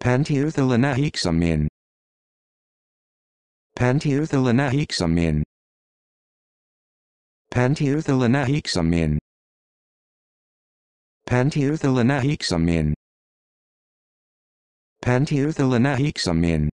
Panteuthyllinahexamin. Panteuthyllinahexamin. Panteuthyllinahexamin. Panteuthyllinahexamin. Panteuthyllinahexamin.